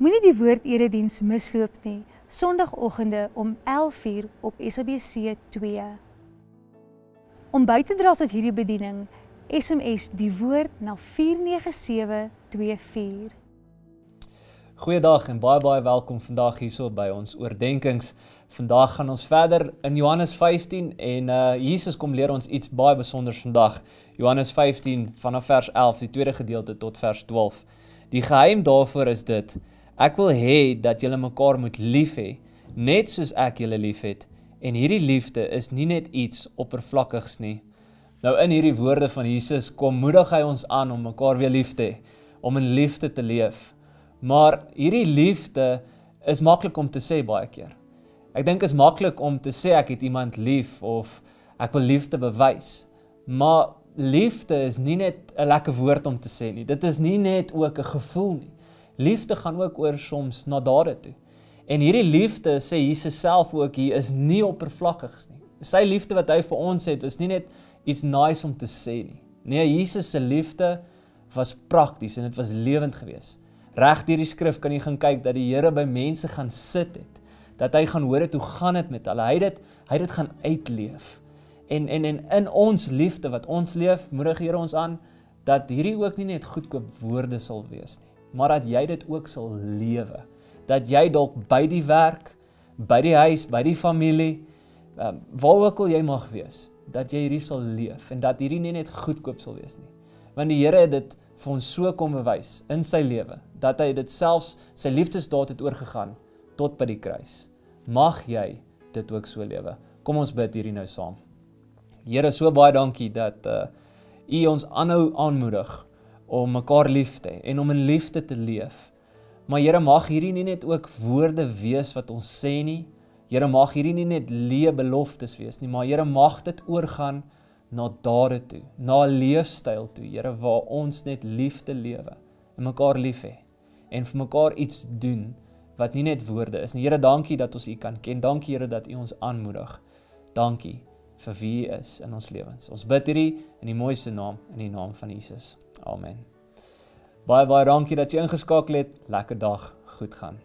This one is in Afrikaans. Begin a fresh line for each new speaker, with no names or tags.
Moenie die woord erediens misloop nie. Sondagoggende om 11:00 op SABC 2. Om by te dra tot hierdie bediening, SMS die woord na 49724.
Goeiedag en baie baie welkom vandag hierso by ons oordeenkings. Vandag gaan ons verder in Johannes 15 en uh Jesus kom leer ons iets baie spesiaals vandag. Johannes 15 vanaf vers 11, die tweede gedeelte tot vers 12. Die geheim daarvoor is dit: Ek wil hê dat julle mekaar moet lief hê, net soos ek julle liefhet. En hierdie liefde is nie net iets oppervlakkigs nie. Nou in hierdie woorde van Jesus kom moedig hy ons aan om mekaar weer lief te hê, om in liefde te leef. Maar hierdie liefde is maklik om te sê baie keer. Ek dink is maklik om te sê ek het iemand lief of ek wil liefde bewys. Maar liefde is nie net 'n lekker woord om te sê nie. Dit is nie net ook 'n gevoel nie. Liefde gaan ook oor soms na dade toe. En hierdie liefde sê Jesus self ook hier is nie oppervlakkigs nie. Sy liefde wat hy vir ons het is nie net iets nice om te sê nie. Nee, Jesus se liefde was prakties en dit was lewend geweest. Reg deur die skrif kan jy gaan kyk dat die Here by mense gaan sit het. Dat hy gaan hoor het hoe gaan dit met hulle. Hy het dit hy het dit gaan uitleef. En en en in ons liefde wat ons leef, moedig Here ons aan dat hierdie ook nie net goedkoop woorde sal wees nie maar dat jy dit ook sal lewe. Dat jy dalk by die werk, by die huis, by die familie, um, waar ook al jy mag wees, dat jy hierdie sal leef en dat hierdie nie net goedkoop sal wees nie. Want die Here het dit vir ons so kom bewys in sy lewe dat hy dit selfs sy liefdesdaad het oorgegaan tot by die kruis. Mag jy dit ook so lewe. Kom ons bid hierdie nou saam. Here, so baie dankie dat uh U ons aanhou aanmoedig om mekaar lief te hê en om in liefde te leef. Maar Here mag hierdie nie net ook woorde wees wat ons sê nie. Here mag hierdie nie net leë beloftes wees nie, maar Here mag dit oorgaan na dade toe, na 'n leefstyl toe, Here waar ons net liefde lewe en mekaar lief hê en vir mekaar iets doen wat nie net woorde is nie. Here, dankie dat ons U kan ken. Dankie Here dat U ons aanmoedig. Dankie vir wie U is in ons lewens. Ons bid hierdie in die mooiste naam in die naam van Jesus. Amen. Baie baie dankie dat jy ingeskakel het. Lekker dag. Goed gaan.